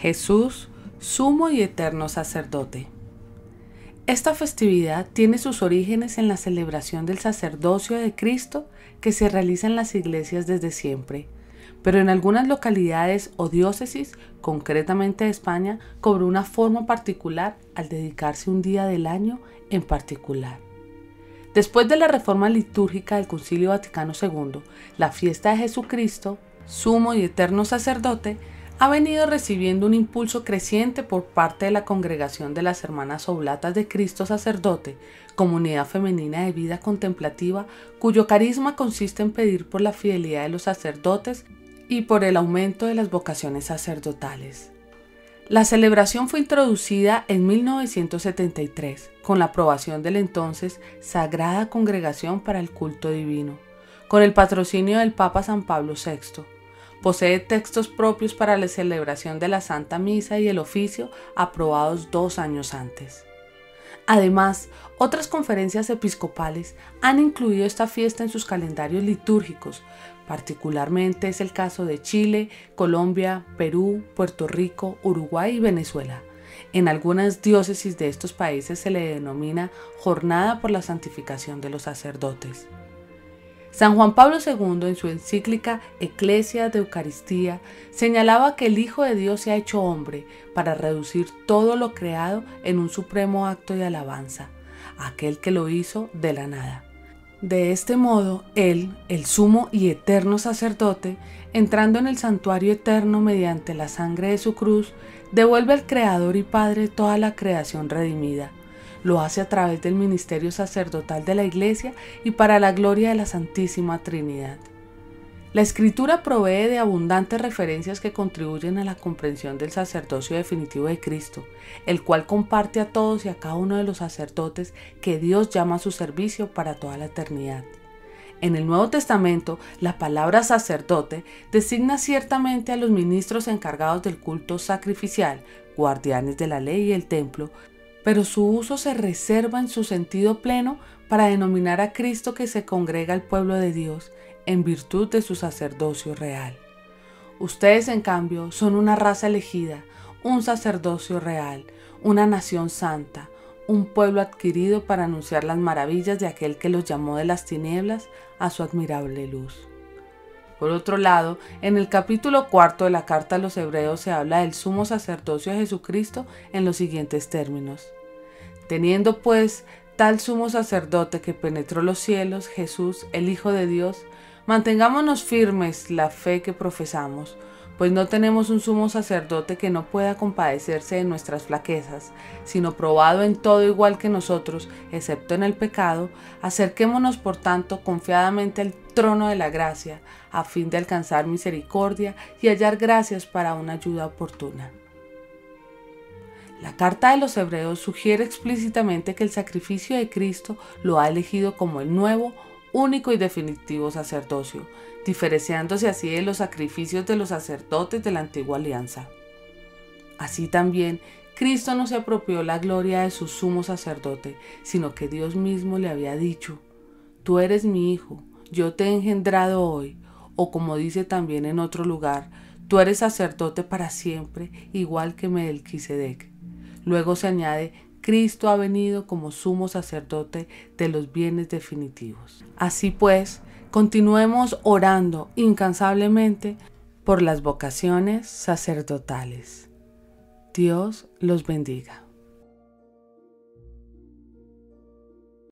Jesús, sumo y eterno sacerdote. Esta festividad tiene sus orígenes en la celebración del sacerdocio de Cristo que se realiza en las iglesias desde siempre, pero en algunas localidades o diócesis, concretamente España, cobró una forma particular al dedicarse un día del año en particular. Después de la reforma litúrgica del Concilio Vaticano II, la fiesta de Jesucristo, sumo y eterno sacerdote, ha venido recibiendo un impulso creciente por parte de la Congregación de las Hermanas Oblatas de Cristo Sacerdote, comunidad femenina de vida contemplativa cuyo carisma consiste en pedir por la fidelidad de los sacerdotes y por el aumento de las vocaciones sacerdotales. La celebración fue introducida en 1973 con la aprobación del entonces Sagrada Congregación para el Culto Divino, con el patrocinio del Papa San Pablo VI Posee textos propios para la celebración de la Santa Misa y el oficio aprobados dos años antes. Además, otras conferencias episcopales han incluido esta fiesta en sus calendarios litúrgicos, particularmente es el caso de Chile, Colombia, Perú, Puerto Rico, Uruguay y Venezuela. En algunas diócesis de estos países se le denomina Jornada por la Santificación de los Sacerdotes. San Juan Pablo II en su encíclica Eclesia de Eucaristía señalaba que el Hijo de Dios se ha hecho hombre para reducir todo lo creado en un supremo acto de alabanza, aquel que lo hizo de la nada. De este modo, Él, el sumo y eterno sacerdote, entrando en el santuario eterno mediante la sangre de su cruz, devuelve al Creador y Padre toda la creación redimida lo hace a través del ministerio sacerdotal de la Iglesia y para la gloria de la Santísima Trinidad. La escritura provee de abundantes referencias que contribuyen a la comprensión del sacerdocio definitivo de Cristo, el cual comparte a todos y a cada uno de los sacerdotes que Dios llama a su servicio para toda la eternidad. En el Nuevo Testamento, la palabra sacerdote designa ciertamente a los ministros encargados del culto sacrificial, guardianes de la ley y el templo, pero su uso se reserva en su sentido pleno para denominar a Cristo que se congrega al pueblo de Dios en virtud de su sacerdocio real. Ustedes, en cambio, son una raza elegida, un sacerdocio real, una nación santa, un pueblo adquirido para anunciar las maravillas de aquel que los llamó de las tinieblas a su admirable luz. Por otro lado, en el capítulo cuarto de la carta a los hebreos se habla del sumo sacerdocio de Jesucristo en los siguientes términos. Teniendo pues tal sumo sacerdote que penetró los cielos, Jesús, el Hijo de Dios, mantengámonos firmes la fe que profesamos, pues no tenemos un sumo sacerdote que no pueda compadecerse de nuestras flaquezas, sino probado en todo igual que nosotros, excepto en el pecado, acerquémonos por tanto confiadamente al trono de la gracia, a fin de alcanzar misericordia y hallar gracias para una ayuda oportuna. La carta de los Hebreos sugiere explícitamente que el sacrificio de Cristo lo ha elegido como el nuevo, único y definitivo sacerdocio, diferenciándose así de los sacrificios de los sacerdotes de la antigua alianza. Así también, Cristo no se apropió la gloria de su sumo sacerdote, sino que Dios mismo le había dicho, Tú eres mi hijo, yo te he engendrado hoy, o como dice también en otro lugar, tú eres sacerdote para siempre, igual que Melquisedec. Luego se añade, Cristo ha venido como sumo sacerdote de los bienes definitivos. Así pues, continuemos orando incansablemente por las vocaciones sacerdotales. Dios los bendiga.